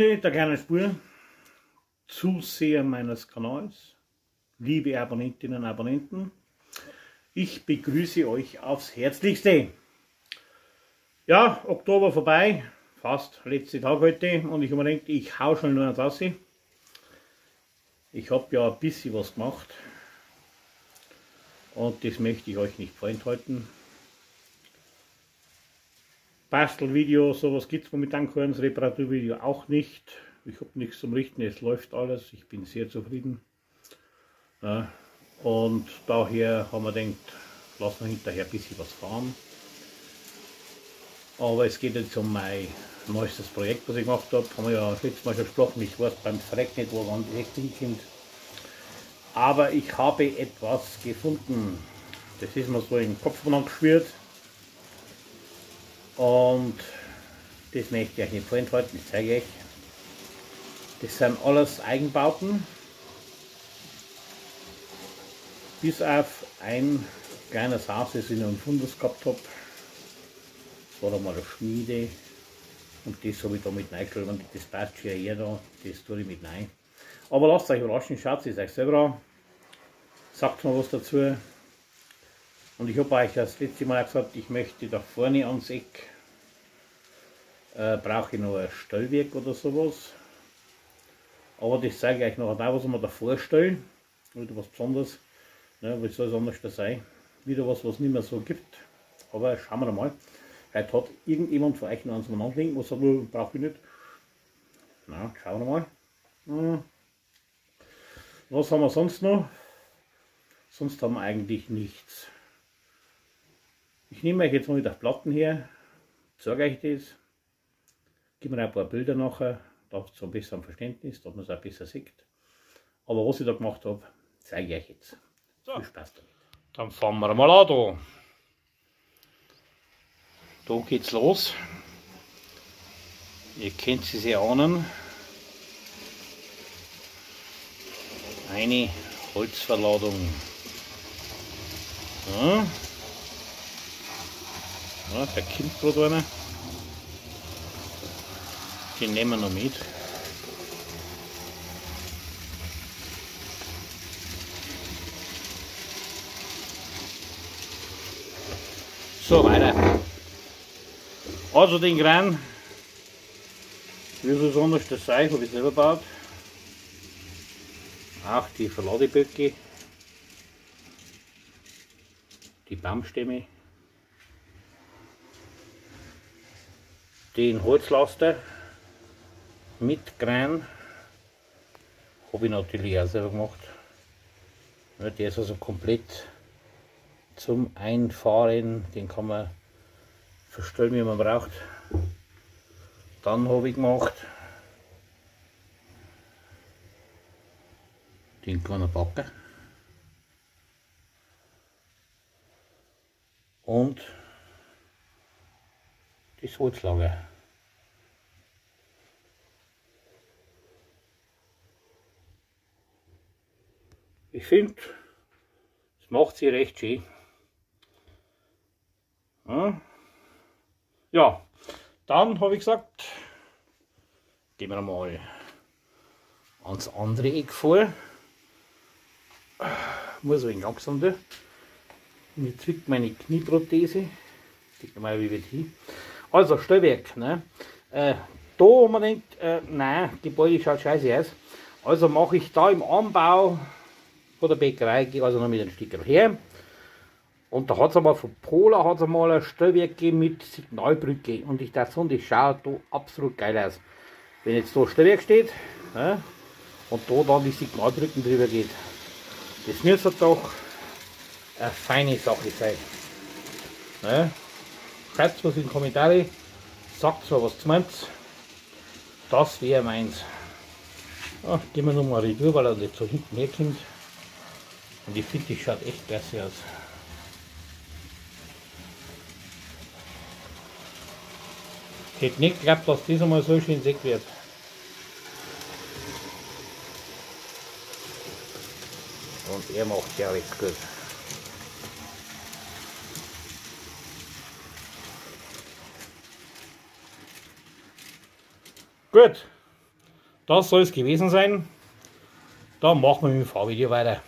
Freunde der kleinen Spur, Zuseher meines Kanals, liebe Abonnentinnen und Abonnenten, ich begrüße euch aufs Herzlichste. Ja, Oktober vorbei, fast letzte Tag heute und ich habe mir gedacht, ich hau schon nur ans Aussehen. Ich habe ja ein bisschen was gemacht und das möchte ich euch nicht vorenthalten. Bastelvideo, sowas gibt es momentan kein Reparaturvideo auch nicht. Ich habe nichts zum Richten, es läuft alles, ich bin sehr zufrieden. Ja, und daher haben wir gedacht, lassen wir hinterher ein bisschen was fahren. Aber es geht jetzt um mein neuestes Projekt, was ich gemacht habe. Haben wir ja letztes Mal schon gesprochen, ich weiß beim Freck nicht, wo man direkt hinkommt. Aber ich habe etwas gefunden. Das ist mir so in den Kopf geschwört. Und das möchte ich euch nicht vorenthalten, das zeige euch. Das sind alles Eigenbauten. Bis auf ein kleines Haus, das ich noch im Fundus gehabt habe. Das war einmal eine Schmiede. Und das habe ich da mit reingestellt. Und das passt schon hier da, das tue ich mit rein. Aber lasst euch überraschen, schaut es euch selber an. Sagt mal was dazu. Und ich habe euch das letzte Mal gesagt, ich möchte da vorne ans Eck, äh, brauche ich noch ein Stellwerk oder sowas. Aber das zeige ich euch noch da, was wir da vorstellen. Wieder was Besonderes. Ne, wie soll es anders da sein? Wieder was, was nicht mehr so gibt. Aber schauen wir mal. Heute hat irgendjemand von euch noch ans Anlegen, was sagt, brauche ich nicht. Na, schauen wir mal. Hm. Was haben wir sonst noch? Sonst haben wir eigentlich nichts. Ich nehme euch jetzt mal wieder Platten her, zeige euch das, gebe mir ein paar Bilder nachher, da habt ihr ein besseren Verständnis, dass man es auch besser sieht. Aber was ich da gemacht habe, zeige ich euch jetzt. So. Viel Spaß damit. Dann fangen wir mal an da. Da geht's los. Ihr kennt sie sehr ahnen. Eine Holzverladung. So. Ja, der kommt gerade einer. Den nehmen wir noch mit. So, weiter. Also den Kran, wie soll es anders das sein, habe ich selber gebaut. Auch die Verladeböcke, die Baumstämme. den Holzlaster mit Kran habe ich natürlich auch selber gemacht. Der ist also komplett zum Einfahren, den kann man verstellen, wie man braucht. Dann habe ich gemacht den kann man backen. Und das Holzlager. Ich finde, es macht sie recht schön. Ja, ja dann habe ich gesagt, gehen wir mal ans andere Eck vor. Muss ein langsam da. Mir zwickt meine Knieprothese. Ich mal wie wird hin. Also Stellwerk. Ne? Äh, da haben wir gedacht, äh, nein, Gebäude schaut scheiße aus. Also mache ich da im Anbau von der Bäckerei, gehe also noch mit einem Stück her. Und da hat es einmal von Pola hat's einmal ein Stellwerk gegeben mit Signalbrücke. Und ich dachte, so, das schaut da absolut geil aus. Wenn jetzt da Stellwerk steht ne, und da dann die Signalbrücken drüber geht. Das müsste doch eine feine Sache sein. Ne? Schreibt was in die Kommentare, sagt zwar was zu meint. Das wäre meins. Ja, gehen wir nochmal rüber, weil er nicht so hinten herkommt. Und ich finde, die schaut echt besser aus. Ich hätte nicht geglaubt, dass das einmal so schön sehen wird. Und er macht ja recht gut. Gut, das soll es gewesen sein. Dann machen wir mit dem Fahrvideo weiter.